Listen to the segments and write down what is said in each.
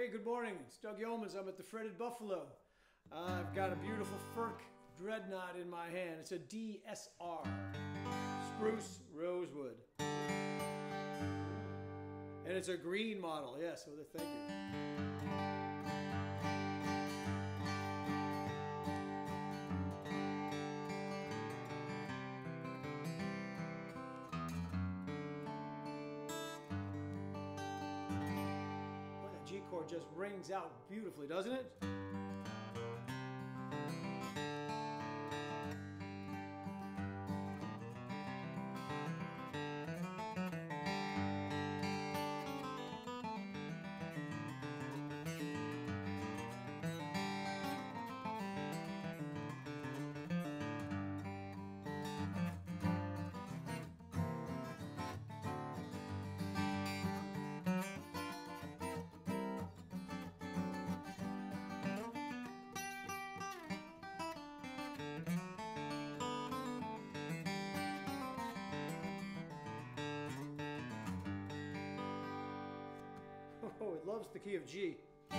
Hey, good morning. It's Doug Yeomans. I'm at the Fretted Buffalo. Uh, I've got a beautiful Furch Dreadnought in my hand. It's a DSR, Spruce Rosewood. And it's a green model. Yes, thank you. Just rings out beautifully, doesn't it? Oh, it loves the key of G. I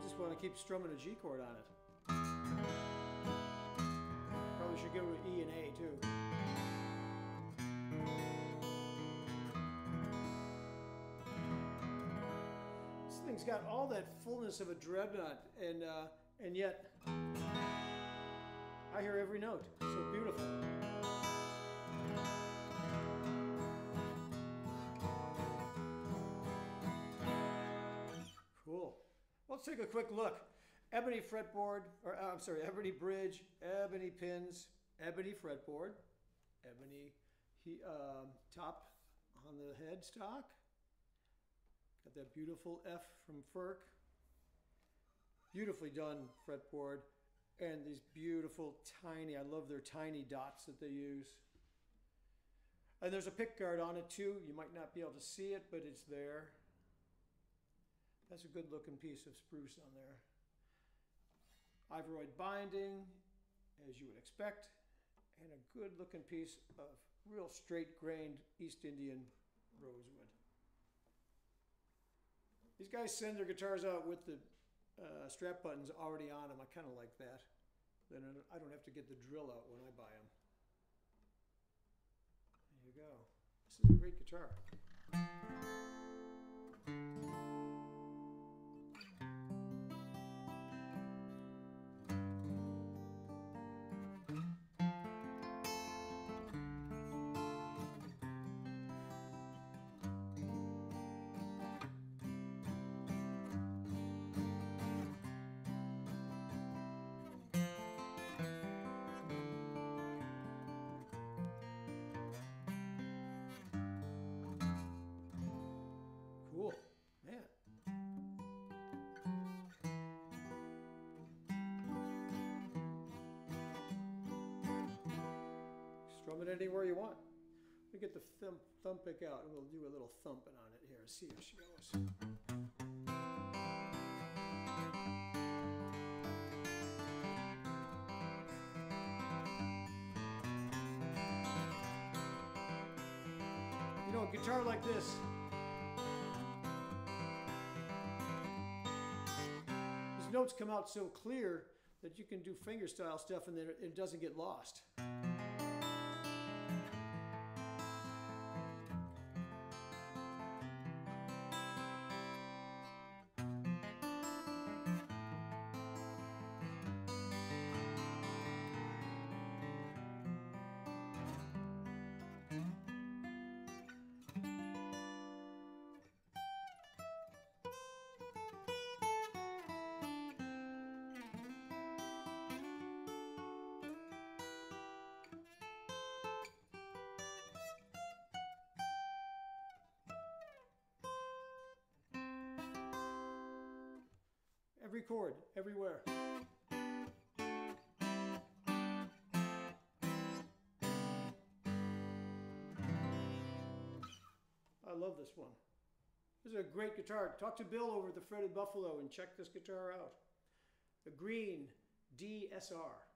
just want to keep strumming a G chord on it. Probably should go to E and A too. This thing's got all that fullness of a dreadnought, and uh, and yet I hear every note. So beautiful. Let's take a quick look. Ebony fretboard, or uh, I'm sorry, ebony bridge, ebony pins, ebony fretboard, ebony he, uh, top on the headstock. Got that beautiful F from Furch. Beautifully done fretboard. And these beautiful tiny, I love their tiny dots that they use. And there's a pick guard on it too. You might not be able to see it, but it's there. That's a good looking piece of spruce on there. Ivoroid binding, as you would expect, and a good looking piece of real straight grained East Indian rosewood. These guys send their guitars out with the uh, strap buttons already on them. I kind of like that. Then I don't have to get the drill out when I buy them. There you go. This is a great guitar. Anywhere you want. We get the thump, thumb pick out and we'll do a little thumping on it here. See how she goes. You know, a guitar like this, these notes come out so clear that you can do fingerstyle stuff and then it doesn't get lost. Every chord, everywhere. I love this one. This is a great guitar. Talk to Bill over at the Fretted Buffalo and check this guitar out. The green DSR.